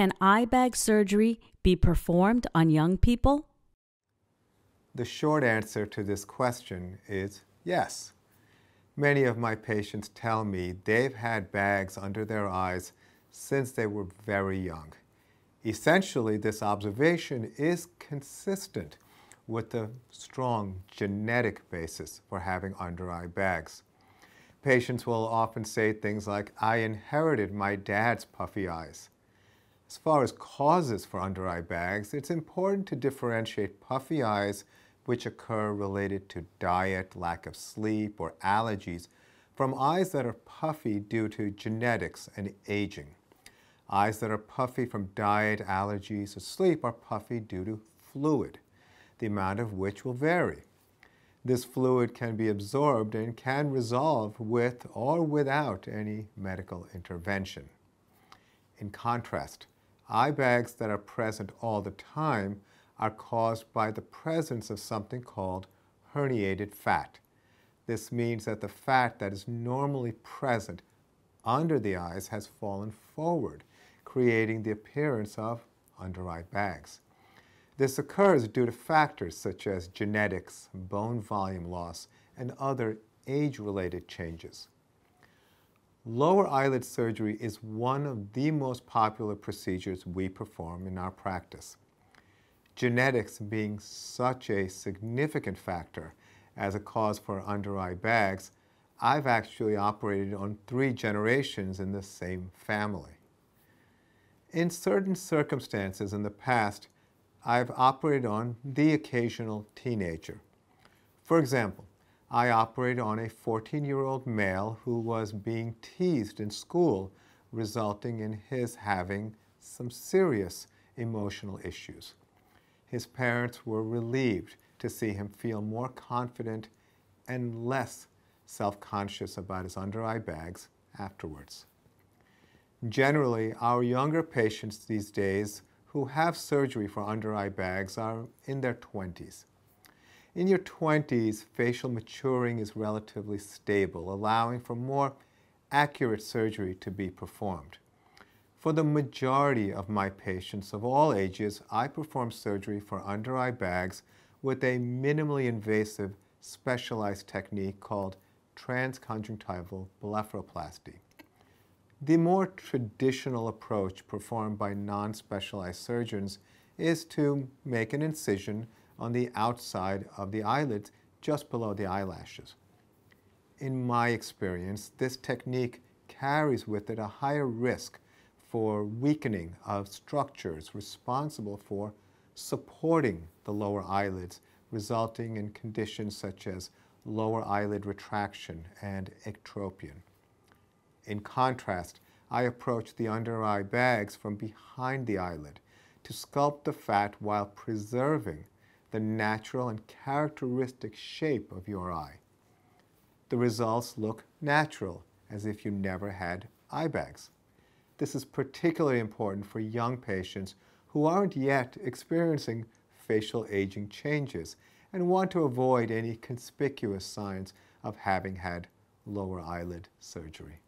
Can eye bag surgery be performed on young people? The short answer to this question is yes. Many of my patients tell me they've had bags under their eyes since they were very young. Essentially, this observation is consistent with the strong genetic basis for having under eye bags. Patients will often say things like, I inherited my dad's puffy eyes. As far as causes for under eye bags, it's important to differentiate puffy eyes which occur related to diet, lack of sleep, or allergies from eyes that are puffy due to genetics and aging. Eyes that are puffy from diet, allergies, or sleep are puffy due to fluid, the amount of which will vary. This fluid can be absorbed and can resolve with or without any medical intervention. In contrast, eye bags that are present all the time are caused by the presence of something called herniated fat. This means that the fat that is normally present under the eyes has fallen forward, creating the appearance of under eye bags. This occurs due to factors such as genetics, bone volume loss, and other age-related changes. Lower eyelid surgery is one of the most popular procedures we perform in our practice. Genetics being such a significant factor as a cause for under eye bags, I've actually operated on three generations in the same family. In certain circumstances in the past, I've operated on the occasional teenager. For example, I operated on a 14-year-old male who was being teased in school, resulting in his having some serious emotional issues. His parents were relieved to see him feel more confident and less self-conscious about his under-eye bags afterwards. Generally, our younger patients these days who have surgery for under-eye bags are in their 20s. In your 20s, facial maturing is relatively stable, allowing for more accurate surgery to be performed. For the majority of my patients of all ages, I perform surgery for under-eye bags with a minimally invasive specialized technique called transconjunctival blepharoplasty. The more traditional approach performed by non-specialized surgeons is to make an incision on the outside of the eyelids just below the eyelashes. In my experience, this technique carries with it a higher risk for weakening of structures responsible for supporting the lower eyelids, resulting in conditions such as lower eyelid retraction and ectropion. In contrast, I approach the under eye bags from behind the eyelid to sculpt the fat while preserving the natural and characteristic shape of your eye. The results look natural, as if you never had eye bags. This is particularly important for young patients who aren't yet experiencing facial aging changes and want to avoid any conspicuous signs of having had lower eyelid surgery.